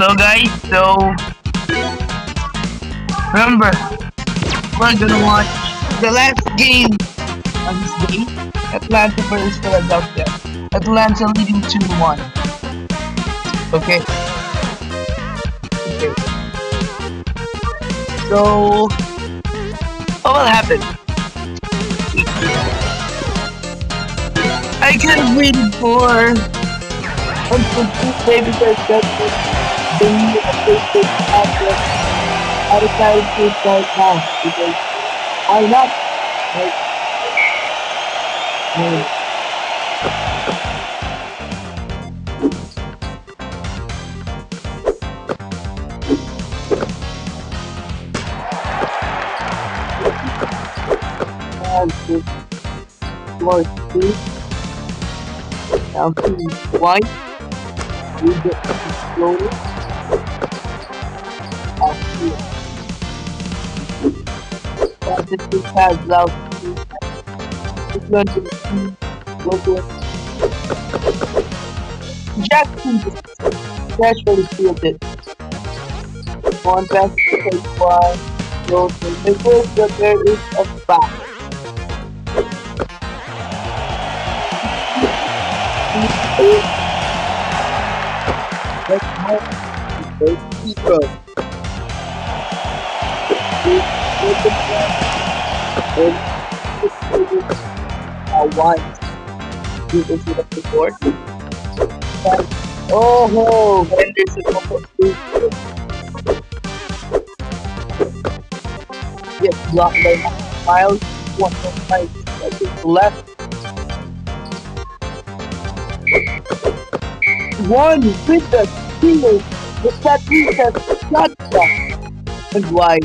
So guys, so remember, we're gonna watch the last game on this day. Atlanta versus Philadelphia. Atlanta leading 2-1. Okay. Okay. So what will happen? I have waited for until because that's the new updated after I decided to start now because why not? Like, two white. We get. And this is has one to two. Logo. Jackson casually sealed it. One pass to take one. Goes the first, but there is a spot. Let's. We the and wines. You see the. But, oh, Henderson almost loses. Yes, blocked by Miles. One more fight. Left. one with the single the statue has touchdown and wide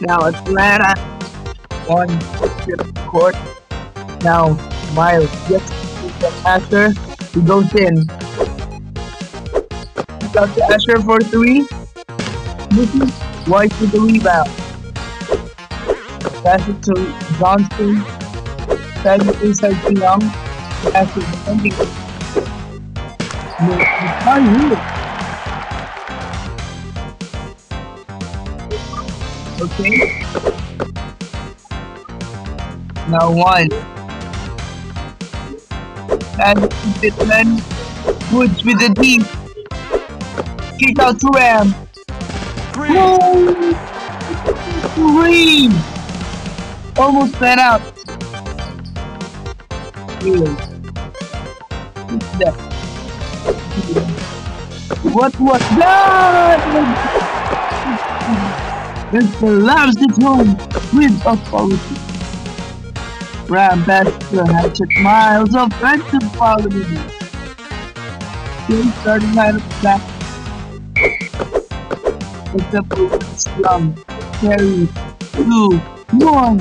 Now Atlanta one trip court. Now Miles gets the Asher. He goes in. He got the Asher for three. This is White with the rebound. Pass it to Johnston. Side inside to Young. Pass it to Andy. No, it's Now one. And Pittman. Woods with the deep. Kick out to Ram. Three. Almost fed out. What was that? Mr. loves it home with authority. Ram Baxter had took miles of offensive quality. Still starting line of. Except for one slum. Carry two, one.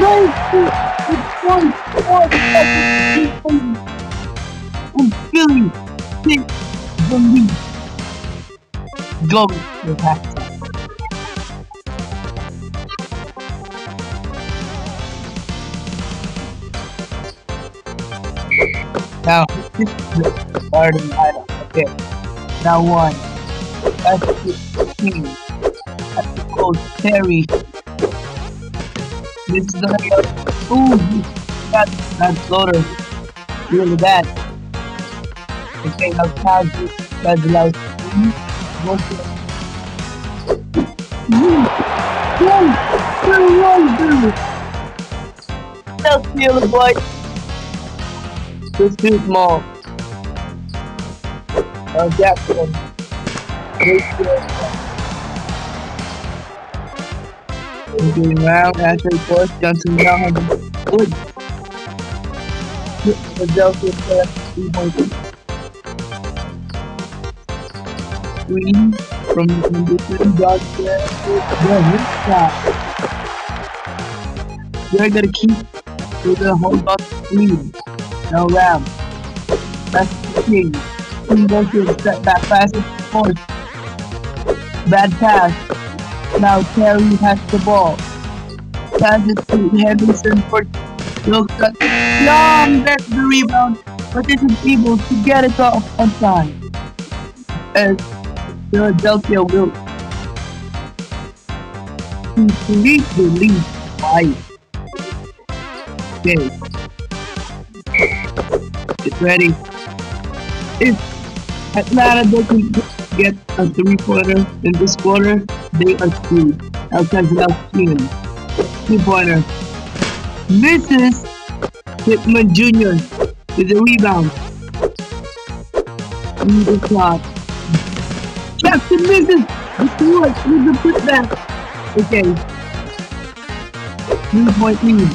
No, it's one, seven, and Philly takes the lead. Go to Now, this is the starting lineup. Okay. Now one. That's the team. That's the coach Terry. This is the layup. Ooh, that that's floater. Really bad. Okay, now Kazu. That's the last Woo! Woo! Woo! Woo! Still steal the boy. This too small. Uh, Jackson. This Moving around, Asher Force, Johnson now good. Philadelphia player, three points. Green from the different dogs there. Yeah, shot. They're gonna keep, they're gonna hold off the lead. No Ram. That's the king. King step back pass, of course. Bad pass. Now Terry has the ball. Pass it to Henderson for at Young gets the rebound, but isn't able to get it off on time. As Philadelphia will complete the lead by Okay. Ready. If Atlanta doesn't get a three-pointer in this quarter, they are screwed. Outside now team. Two-pointer. Misses Pittman Jr. with a rebound. In the clock. Jackson misses! What? With the putback. Okay. Three-point lead.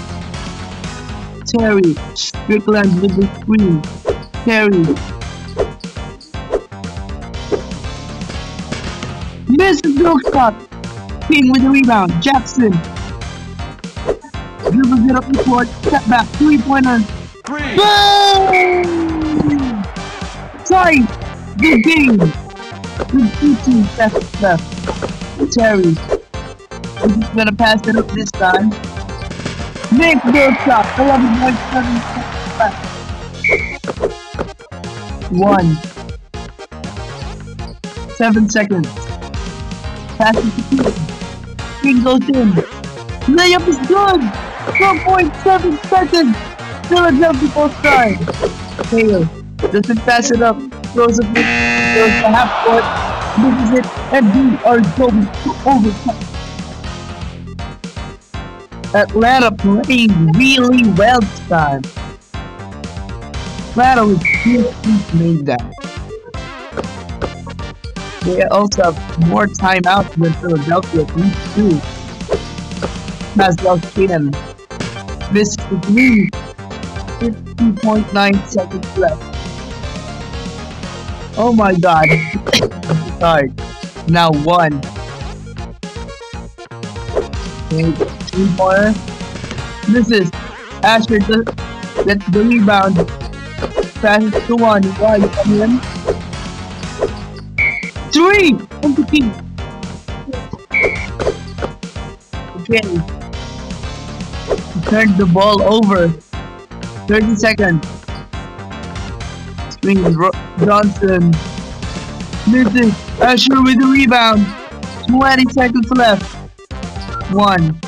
Terry. Strickland with the screen. Terry. Misses no shot. King with the rebound. Jackson. Dribbles it up the court. Step back. Three pointer. Three. Boom! Tie. Good game. With 15 seconds left. Terry. Is just gonna pass it up this time. Nick shot. 11.7 seconds left. One. Seven seconds. Pass it to King. King goes in. Layup is good. 4.7 seconds. Philadelphia both sides. Taylor doesn't pass it up. Throws it. Throws the half court. Misses it. And we are going to overtime. Atlanta playing really well this time. Atlanta was just made that. They also have more timeouts than Philadelphia, each two. Pascal Keenan missed the three. 15.9 seconds left. Oh my god. Sorry. Now one. Okay, three pointer. This is Asher the, gets the rebound. Passes to one. Why you? Three! Team. Okay. Turn the ball over. 30 seconds. Ro Johnson. Misses. Asher with the rebound. 20 seconds left. One.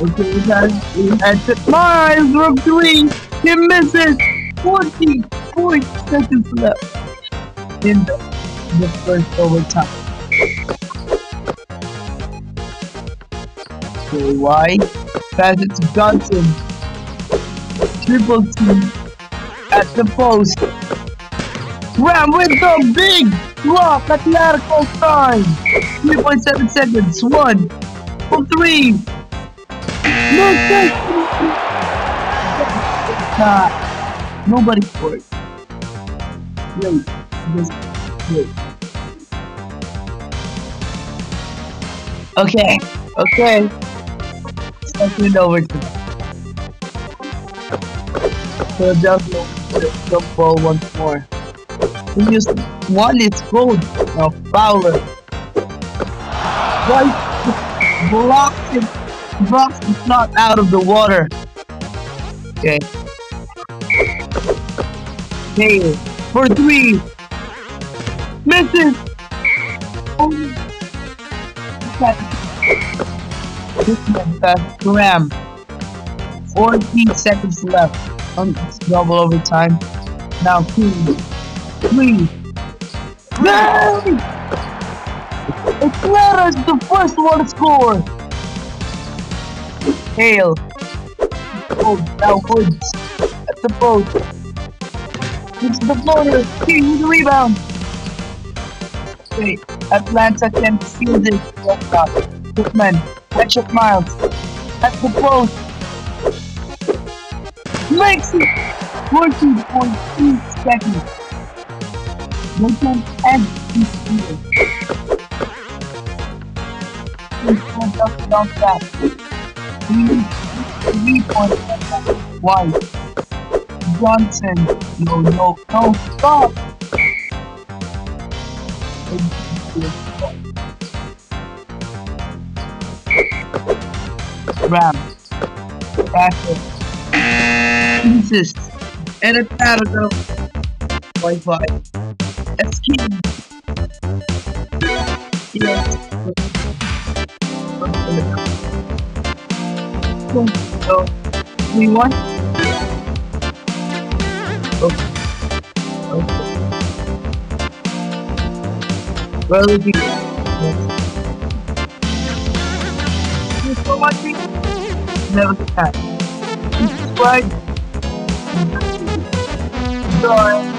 Okay, he has, he has it. Miles from three. He misses. 40 40 seconds left. In the, the first overtime. Okay, why? Pass it to Johnson. Triple team at the post. Ram with the big block at the article time. 3.7 seconds. One. For three. No second. Ah, nobody scored. Wait. Just wait. Okay. Okay. Second overtime. Philadelphia the ball once more. We just one is gold. Now Fowler. Right blocks it blocks the shot out of the water. Okay. Taylor for three. Misses. Oh. This one pass Graham. 14 seconds left. Um, it's double overtime. Now, please, please. Yay! Atlanta's the first one to score. Hale. Oh, now Woods at the post. It's the floater. King with the rebound. Okay, Atlanta can steal this. Left shot. Pittman Headshot Miles. At the post. Makes it 14.2 seconds. They can end this video. Please up long back. We need 3.1. Johnson. No, no, no, stop. Ram. Passive. Insist. Edit paragraph. Wi-Fi. Escape. Yes. So, we want. Oh. Well, thank you... so much. Never forget. Subscribe. Enjoy.